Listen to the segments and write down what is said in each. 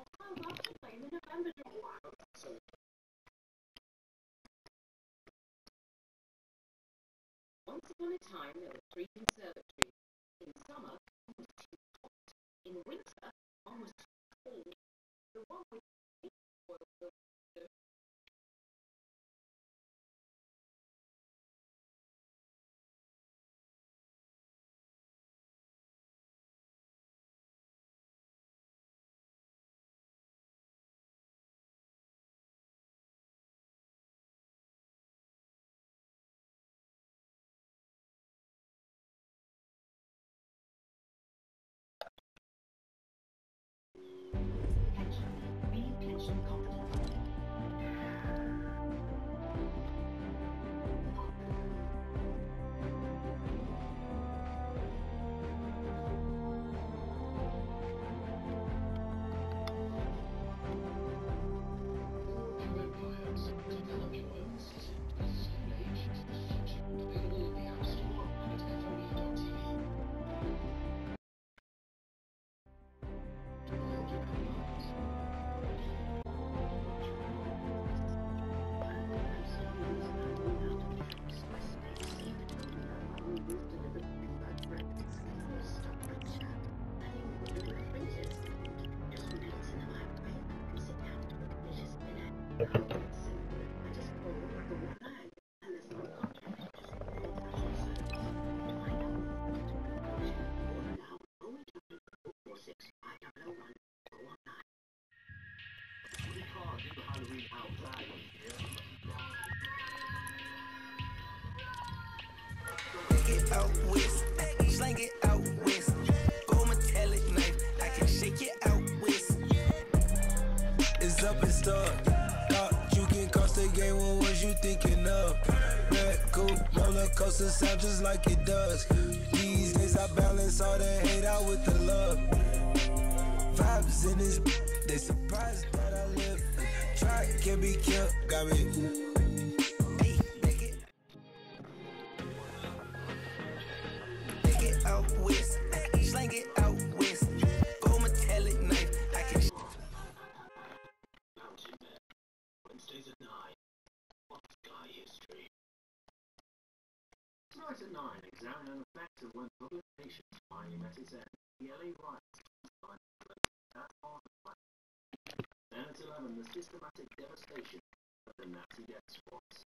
Once upon a time, there were three conservatories. In summer, one was too hot. In winter, one was too cold. The one with pension. Be pension confident. It out west, it out west. Metallic knife, I can shake it out west. It's up and stuck. Thought you cost the game. What was you thinking of? Red sound just like it does. These days I balance all the hate out with the love. Vibes in this, they surprised that I live. Try can be killed, got me. Out west, slang it out west. Gold metallic knife, I can Wednesdays at 9. What Sky History? Tonight at 9, examine the facts of when finally met its end. The LA riots life. Then at 11, the systematic devastation of the Nazi death squads.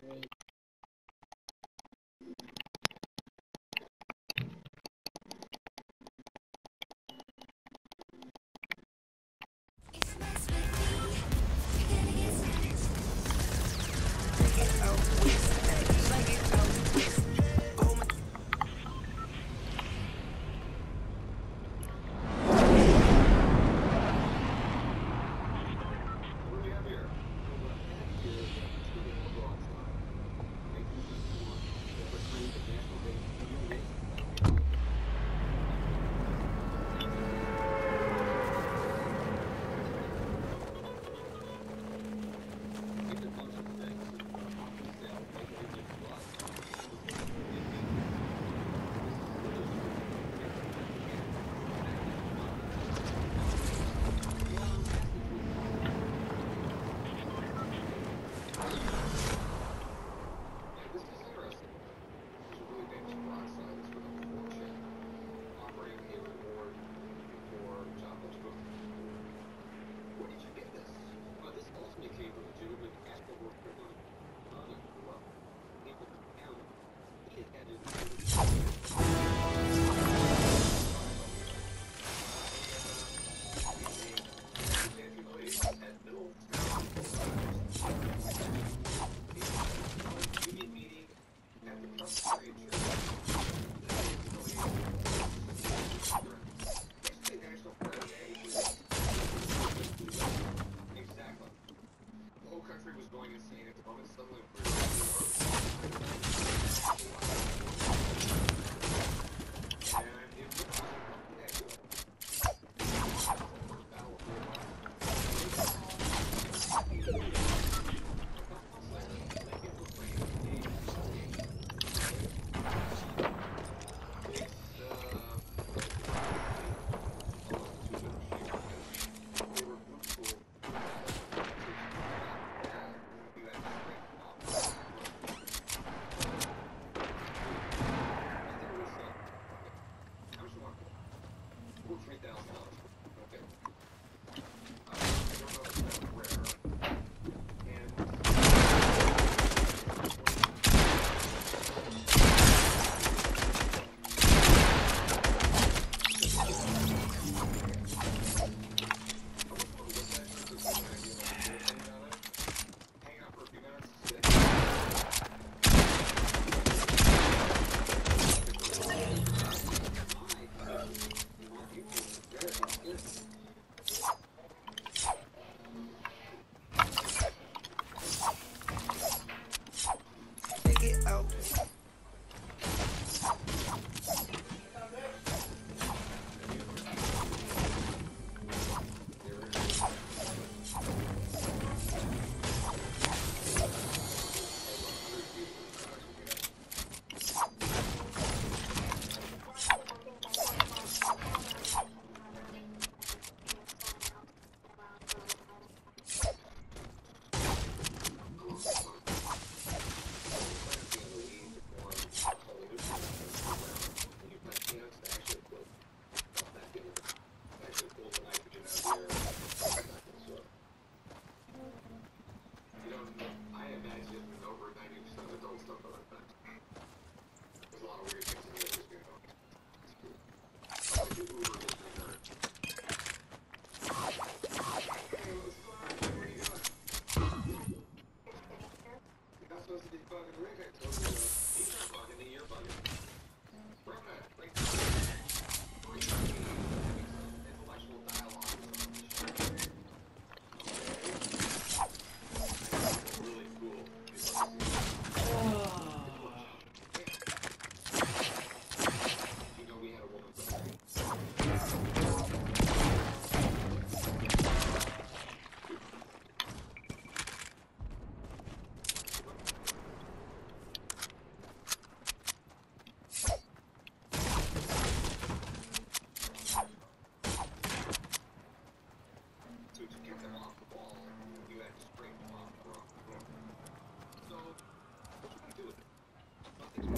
take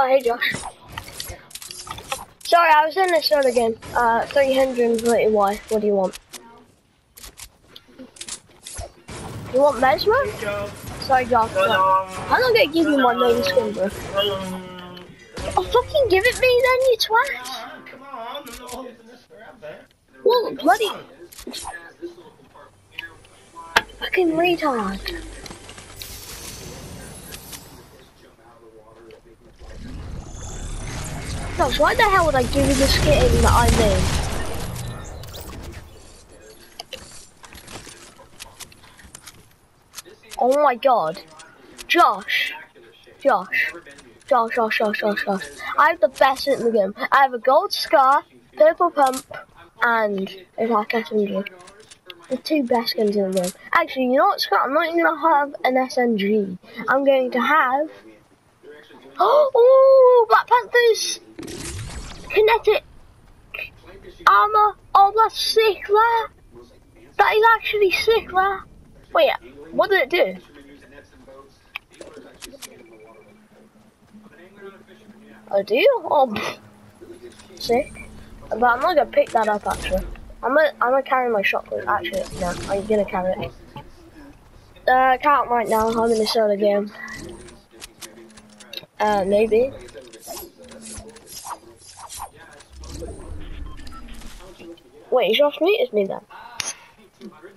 Oh, hey Josh. Sorry, I was in this other game. Uh, 330 Y. What do you want? You want Mesmer? Sorry, Josh. but I'm not gonna give you my main skin, bro. Oh, fucking give it me then, you twat. Come on, I'm not holding this forever. Well, bloody As this little compartment here, fucking retard. jump out of the water, that big Josh, why the hell would I give you the skin that I made? Oh my god. Josh. Josh. Josh, Josh, Josh, Josh, Josh. I have the best in the game. I have a gold scar, purple pump, and a black SMG. The two best guns in the game. Actually, you know what, Scott? I'm not even gonna have an SMG. I'm going to have. Oh, Black Panthers! Kinetic armor. Oh, that's sick, there. That is actually sick, there. Wait, what did it do? Oh, do? Oh, sick. But I'm not gonna pick that up actually. I'm gonna, I'm gonna carry my shotgun. Actually, no, I'm gonna carry it. Uh, can't right now. I'm in the soda game. Uh, maybe. Wait, Josh muted me then. 200?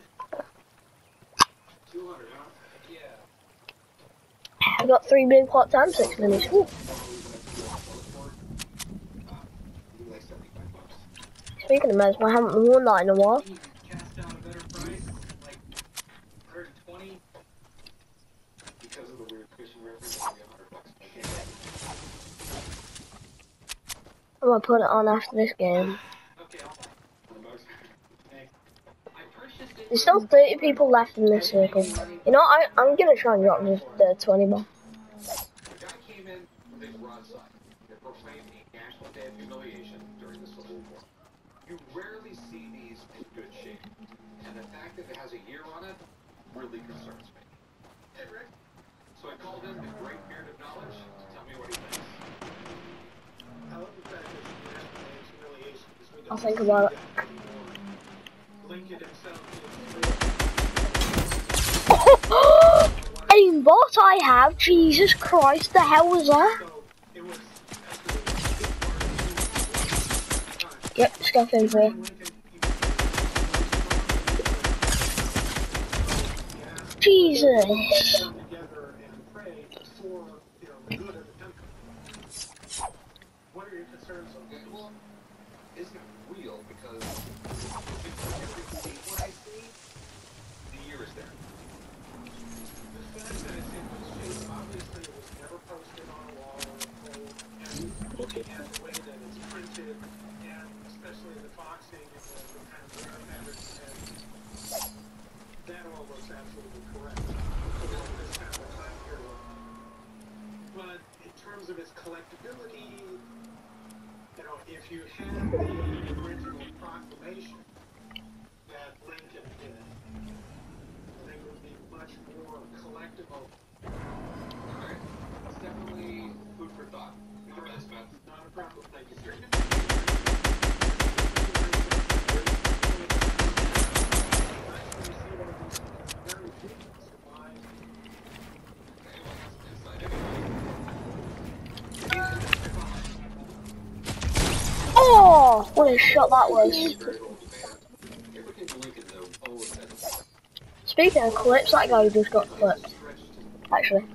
200, huh? Yeah. I got three big pots and six minis. Ooh. Like 75 bucks. Speaking of Mesmer, I haven't worn that in a while. You cast down a better price, like 120. Because of the weird fishing reference, it'll be 100 bucks. Okay. I'm gonna put it on after this game. Okay, There's still 30 people left in this circle. You know, I, I'm gonna try and drop the 20. The guy came in with his broadside that proclaimed a national day of humiliation during the Civil War. You rarely see these in good shape, and the fact that it has a year on it really concerns me. Hey, Rick. So I called great beard of knowledge to tell me what he thinks. I'll think about it. Aimbot I have? Jesus Christ, the hell was that? Yep, stuff in here. Jesus. What are your concerns on this? well, isn't it real? Because every state what I see, the year is there. The fact that it's in this shape, obviously it was never posted on a wall or a pole, and looking at the way that it's printed, and especially the boxing and the, the kind of wear patterns and that all looks absolutely correct for this kind of a time period. But in terms of its collectability, you know, if you had the original proclamation that Lincoln did, I think it would be much more collectible. Alright. It's definitely food for thought. All right, Smith. Not a problem. Thank you, sir. Okay, well, that's some insight anyway. Oh, what a shot that was. Speaking of clips, that guy just got clipped. Actually,